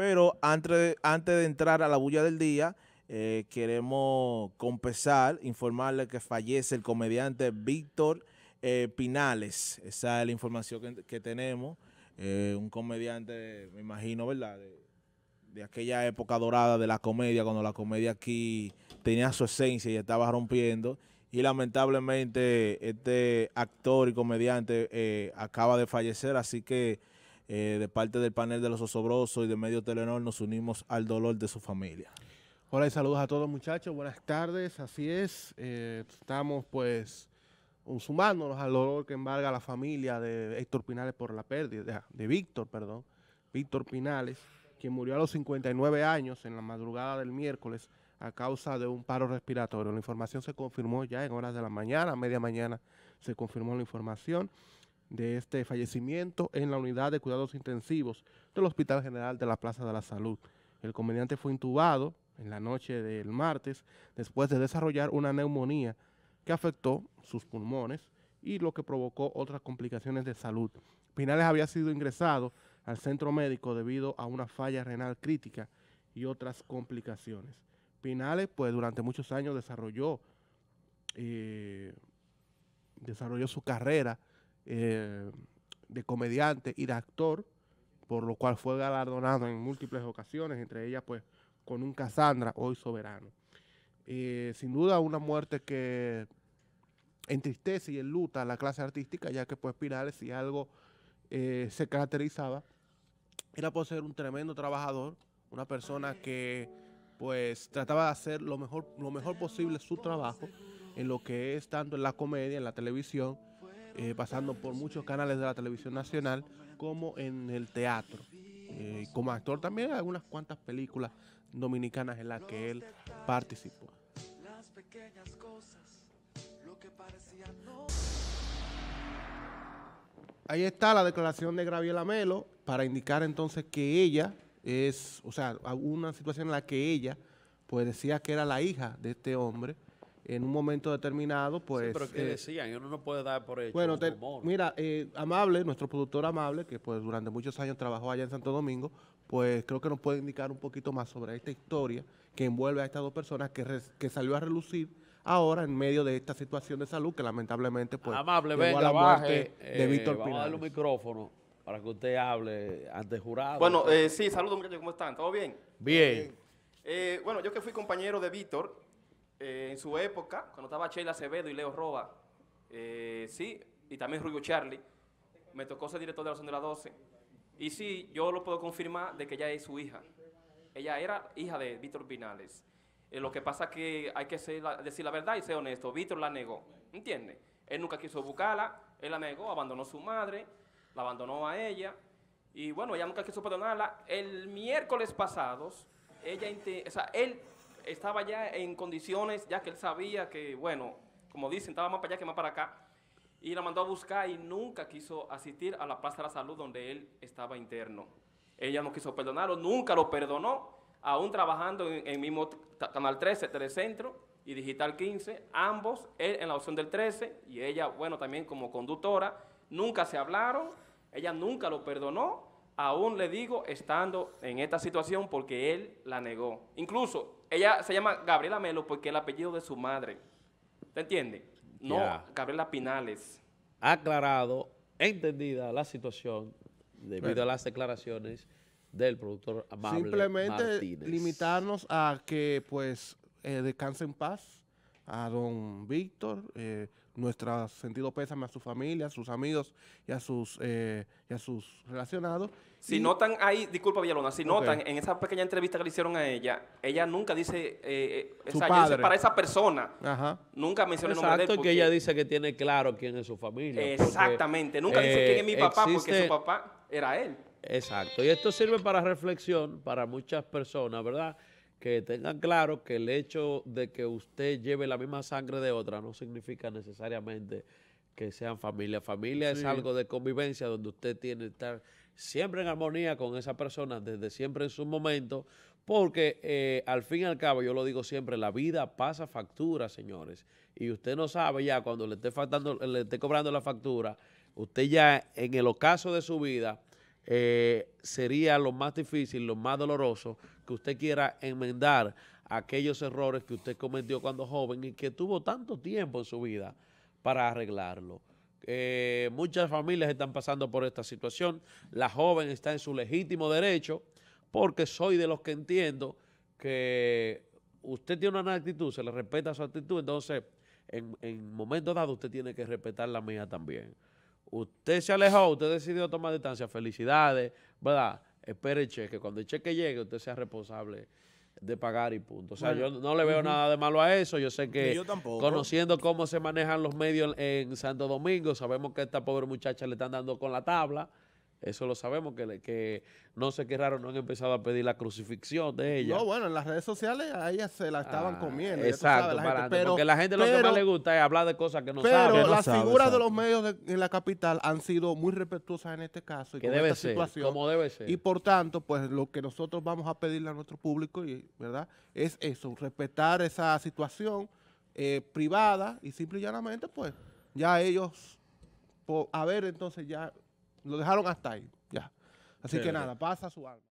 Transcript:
Pero antes de, antes de entrar a la bulla del día, eh, queremos compensar, informarle que fallece el comediante Víctor eh, Pinales. Esa es la información que, que tenemos. Eh, un comediante, me imagino, ¿verdad? De, aquella época dorada de la comedia, cuando la comedia aquí tenía su esencia y estaba rompiendo. Y lamentablemente este actor y comediante eh, acaba de fallecer, así que eh, de parte del panel de los osobrosos y de Medio Telenor nos unimos al dolor de su familia. Hola y saludos a todos muchachos, buenas tardes, así es, eh, estamos pues sumándonos al dolor que embarga la familia de Héctor Pinales por la pérdida, de, Víctor, perdón, Víctor Pinales, quien murió a los 59 años en la madrugada del miércoles a causa de un paro respiratorio. La información se confirmó ya en horas de la mañana, media mañana se confirmó la información de este fallecimiento en la unidad de cuidados intensivos del Hospital General de la Plaza de la Salud. El comediante fue intubado en la noche del martes después de desarrollar una neumonía que afectó sus pulmones y lo que provocó otras complicaciones de salud. Pinales había sido ingresado al centro médico debido a una falla renal crítica y otras complicaciones. Pinales, pues durante muchos años desarrolló, eh, desarrolló su carrera eh, de comediante y de actor, por lo cual fue galardonado en múltiples ocasiones, entre ellas pues con un Cassandra, hoy soberano. Eh, sin duda una muerte que entristece y enluta a la clase artística, ya que pues Pinales, si algo eh, se caracterizaba, era por ser un tremendo trabajador, una persona que pues trataba de hacer lo mejor, lo mejor posible su trabajo en lo que es tanto en la comedia, en la televisión, eh, pasando por muchos canales de la televisión nacional, como en el teatro. Eh, como actor también algunas cuantas películas dominicanas en las que él participó. Ahí está la declaración de Graviela Melo para indicar entonces que ella es, o sea, una situación en la que ella pues decía que era la hija de este hombre en un momento determinado, pues... Sí, pero ¿qué eh, decían? Uno no puede dar por hecho bueno, te- mira, eh, Amable, nuestro productor Amable, que pues durante muchos años trabajó allá en Santo Domingo, pues creo que nos puede indicar un poquito más sobre esta historia que envuelve a estas dos personas que, res- que salió a relucir ahora en medio de esta situación de salud que lamentablemente pues Amable, a venga, la baje. de eh, Víctor vamos a darle un micrófono para que usted hable ante el jurado. Bueno, eh, sí, saludos muchachos, ¿cómo están? ¿Todo bien? Bien. Eh, bueno, yo que fui compañero de Víctor eh, en su época, cuando estaba Sheila Acevedo y Leo Roa, eh, sí, y también Rubio Charlie, me tocó ser director de la Zona de la 12. Y sí, yo lo puedo confirmar de que ella es su hija. Ella era hija de Víctor Pinales. Eh, lo que pasa es que hay que decir la verdad y ser honesto. Víctor la negó, ¿entiende? Él nunca quiso buscarla, él la negó, abandonó a su madre, la abandonó a ella. Y bueno, ella nunca quiso perdonarla. El miércoles pasados, ella, o sea, él estaba ya en condiciones, ya que él sabía que, bueno, como dicen, estaba más para allá que más para acá. Y la mandó a buscar y nunca quiso asistir a la Plaza de la Salud donde él estaba interno. Ella no quiso perdonarlo, nunca lo perdonó, aún trabajando en el mismo Canal 13, Telecentro y Digital 15, ambos, él en la opción del 13 y ella, bueno, también como conductora, nunca se hablaron, ella nunca lo perdonó, aún le digo, estando en esta situación porque él la negó. Incluso, ella se llama Gabriela Melo porque es el apellido de su madre. ¿Te entiende? No. Gabriela Pinales. Aclarado, entendida la situación debido Bueno. a las declaraciones del productor Amable Simplemente Martínez. limitarnos a que pues eh, descanse en paz a don Víctor, eh, nuestro sentido pésame a su familia, a sus amigos y a sus, eh, y a sus relacionados. Si Y- notan ahí, disculpa Villalona, si Ok. notan en esa pequeña entrevista que le hicieron a ella, ella nunca dice, eh, eh, Su dice padre. para esa persona, Ajá. nunca menciona el nombre de él. Exacto, que ella dice que tiene claro quién es su familia. porque, Exactamente, nunca dice eh, quién es mi papá porque su papá era él. Exacto, y esto sirve para reflexión para muchas personas, ¿verdad? Que tengan claro que el hecho de que usted lleve la misma sangre de otra no significa necesariamente que sean familia. Familia es algo de convivencia donde usted tiene que estar siempre en armonía con esa persona desde siempre en su momento, porque eh, al fin y al cabo, yo lo digo siempre, la vida pasa factura, señores, y usted no sabe ya cuando le esté faltando, le esté cobrando la factura, usted ya en el ocaso de su vida eh, sería lo más difícil, lo más doloroso, que usted quiera enmendar aquellos errores que usted cometió cuando joven y que tuvo tanto tiempo en su vida para arreglarlo. Eh, muchas familias están pasando por esta situación. La joven está en su legítimo derecho porque soy de los que entiendo que usted tiene una actitud, se le respeta su actitud, entonces en, en momentos dados usted tiene que respetar la mía también. Usted se alejó, usted decidió tomar distancia, felicidades, ¿verdad? Espere el cheque. Cuando el cheque llegue, usted sea responsable de pagar y punto. O sea, yo no le veo nada de malo a eso. Yo sé que yo conociendo cómo se manejan los medios en Santo Domingo, sabemos que a esta pobre muchacha le están dando con la tabla. Eso lo sabemos, que, que no sé qué raro, no han empezado a pedir la crucifixión de ella. No, bueno, en las redes sociales a ella se la estaban Ah, comiendo. Exacto, sabes, la gente, pero, porque la gente lo que pero- más le gusta es hablar de cosas que no pero sabe. No las sabe, figuras de los medios de- en la capital han sido muy respetuosas en este caso y Que con debe esta ser, situación. como debe ser. Y por tanto, pues lo que nosotros vamos a pedirle a nuestro público, y, ¿verdad? Es eso, respetar esa situación eh, privada y simple y llanamente, pues ya ellos, a ver, entonces ya lo dejaron hasta ahí, ya. Así que nada, pasa su alma.